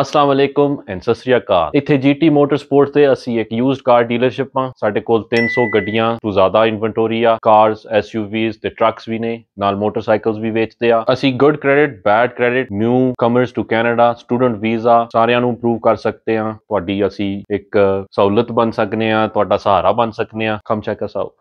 ਅਸਲਾਮ ਵਾਲੇਕੁਮ and Sat Sri ਅਕਾਲ। ਇੱਥੇ GT motor ਤੇ ਅਸੀਂ ਇੱਕ ਯੂਜ਼ਡ ਕਾਰ ਡੀਲਰਸ਼ਿਪ ਆ ਸਾਡੇ ਕੋਲ 300 ਗੱਡੀਆਂ ਤੋਂ ਜ਼ਿਆਦਾ ਇਨਵੈਂਟੋਰੀ ਆ। ਕਾਰਸ ਐਸਯੂਵੀਜ਼ ਤੇ ਟਰੱਕਸ ਵੀ ਨੇ, ਨਾਲ ਮੋਟਰਸਾਈਕਲਸ ਵੀ ਵੇਚਦੇ ਆ। ਅਸੀਂ good credit bad credit newcomers to Canada student visa ਸਾਰਿਆਂ ਨੂੰ ਇੰਪਰੂਵ ਕਰ ਸਕਦੇ ਆ ਤੁਹਾਡੀ ਅਸੀਂ ਇੱਕ ਸਹੂਲਤ ਬਣ ਸਕਨੇ ਆ ਤੁਹਾਡਾ ਸਹਾਰਾ ਬਣ ਸਕਨੇ ਆ ਕਮ ਚੈੱਕ ਅਸ ਆਊਟ